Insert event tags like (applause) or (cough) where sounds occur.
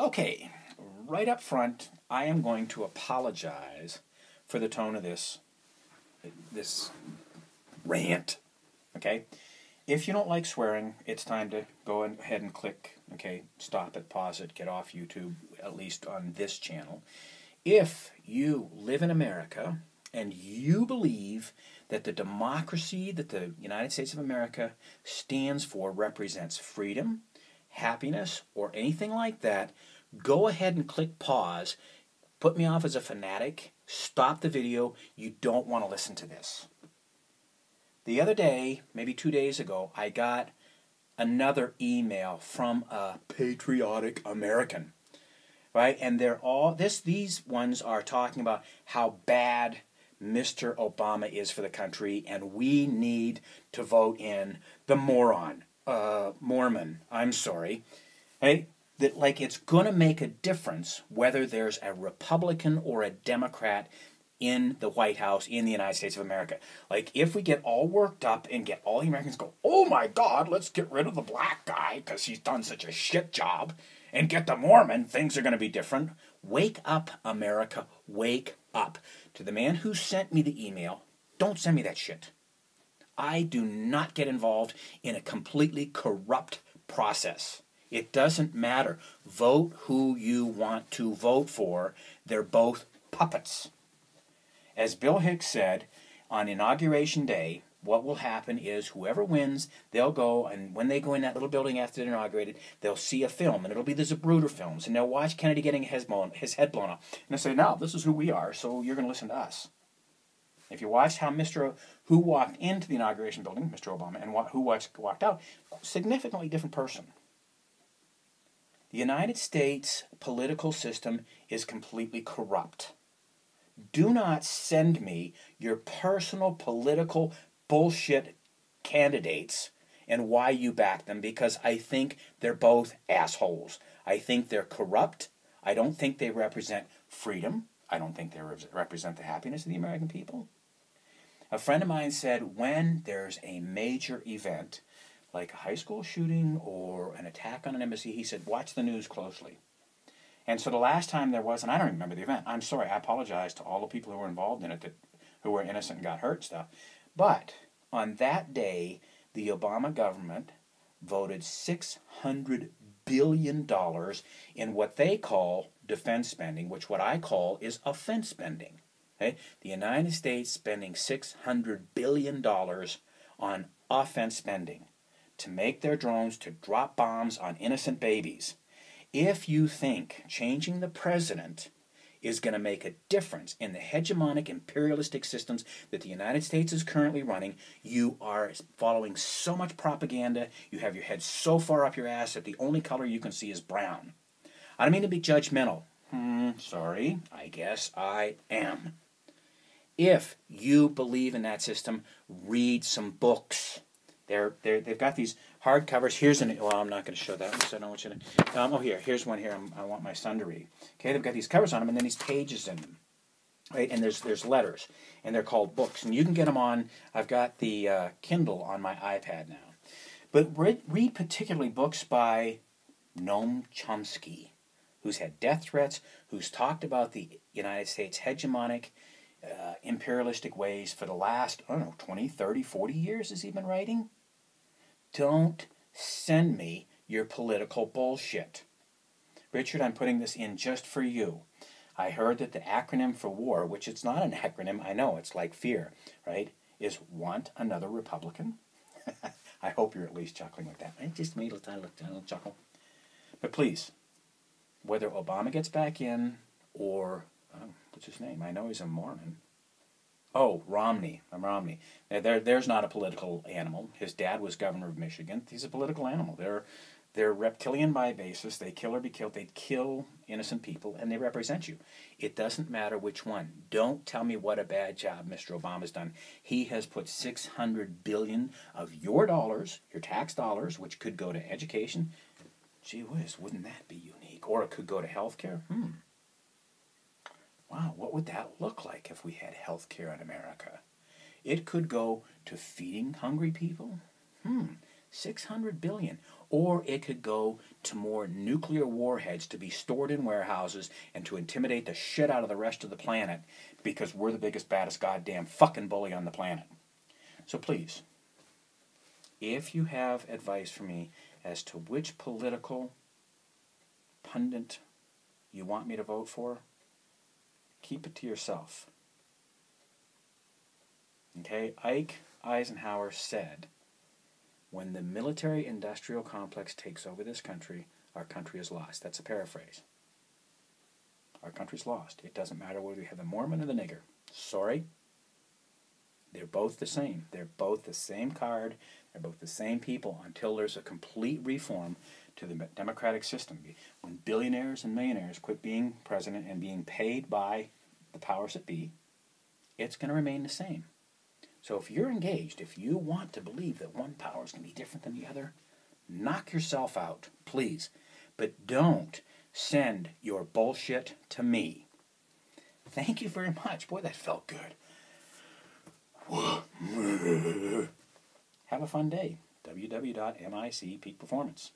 Okay, right up front, I am going to apologize for the tone of this this rant. Okay? If you don't like swearing, it's time to go ahead and click, okay, stop it, pause it, get off YouTube, at least on this channel. If you live in America and you believe that the democracy that the United States of America stands for represents freedom, happiness, or anything like that, go ahead and click pause. Put me off as a fanatic. Stop the video. You don't want to listen to this. The other day, maybe two days ago, I got another email from a patriotic American. Right? And they're all this these ones are talking about how bad Mr. Obama is for the country and we need to vote in the moron, uh, Mormon, I'm sorry. Right? that like it's going to make a difference whether there's a Republican or a Democrat in the White House in the United States of America. Like if we get all worked up and get all the Americans go, "Oh my god, let's get rid of the black guy cuz he's done such a shit job." And get the Mormon, things are going to be different. Wake up, America. Wake up. To the man who sent me the email, don't send me that shit. I do not get involved in a completely corrupt process. It doesn't matter. Vote who you want to vote for. They're both puppets. As Bill Hicks said on Inauguration Day, what will happen is whoever wins, they'll go, and when they go in that little building after they're inaugurated, they'll see a film, and it'll be the Zapruder films, and they'll watch Kennedy getting his, his head blown off. And they'll say, now, this is who we are, so you're going to listen to us. If you watched how Mr. who walked into the inauguration building, Mr. Obama, and who walked out, significantly different person. The United States political system is completely corrupt. Do not send me your personal political bullshit candidates and why you back them because I think they're both assholes. I think they're corrupt. I don't think they represent freedom. I don't think they represent the happiness of the American people. A friend of mine said when there's a major event, like a high school shooting or an attack on an embassy, he said, watch the news closely. And so the last time there was, and I don't remember the event, I'm sorry, I apologize to all the people who were involved in it that, who were innocent and got hurt stuff. But on that day, the Obama government voted $600 billion in what they call defense spending, which what I call is offense spending. Okay? The United States spending $600 billion on offense spending to make their drones to drop bombs on innocent babies. If you think changing the president is going to make a difference in the hegemonic imperialistic systems that the United States is currently running, you are following so much propaganda, you have your head so far up your ass that the only color you can see is brown. I don't mean to be judgmental. Hmm, sorry, I guess I am. If you believe in that system, read some books. They're, they're, they've got these hard covers. Here's an, well, I'm not going to show that one, so I don't want you to, um, oh, here, here's one here I'm, i want my son to read. Okay, they've got these covers on them and then these pages in them. Right, and there's there's letters, and they're called books, and you can get them on. I've got the uh, Kindle on my iPad now, but read, read particularly books by Noam Chomsky, who's had death threats, who's talked about the United States hegemonic, uh, imperialistic ways for the last, I don't know, 20, 30, 40 years has he been writing? Don't send me your political bullshit. Richard, I'm putting this in just for you. I heard that the acronym for war, which it's not an (laughs) acronym, I know, it's like fear, right, is want another Republican. (laughs) I hope you're at least chuckling with that. I just made a little, little chuckle. But please, whether Obama gets back in or, what's his name? I know he's a Mormon. Oh, Romney. Mitt Romney. There, there's not a political animal. His dad was governor of Michigan. He's a political animal. They're, they're reptilian by basis. They kill or be killed. They kill innocent people, and they represent you. It doesn't matter which one. Don't tell me what a bad job Mr. Obama's done. He has put 600 billion of your dollars, your tax dollars, which could go to education. Gee whiz, wouldn't that be unique? Or it could go to health care. Hmm wow, what would that look like if we had health care in America? It could go to feeding hungry people. Hmm, 600 billion. or it could go to more nuclear warheads to be stored in warehouses and to intimidate the shit out of the rest of the planet because we're the biggest, baddest goddamn fucking bully on the planet. So please, if you have advice for me as to which political pundit you want me to vote for, keep it to yourself. Okay, Ike Eisenhower said, when the military industrial complex takes over this country, our country is lost. That's a paraphrase. Our country's lost. It doesn't matter whether we have the Mormon or the nigger. Sorry. They're both the same. They're both the same card. They're both the same people until there's a complete reform to the democratic system. When billionaires and millionaires quit being president and being paid by the powers that be, it's going to remain the same. So if you're engaged, if you want to believe that one power is going to be different than the other, knock yourself out, please. But don't send your bullshit to me. Thank you very much. Boy, that felt good. Have a fun day. www.mic Peak Performance.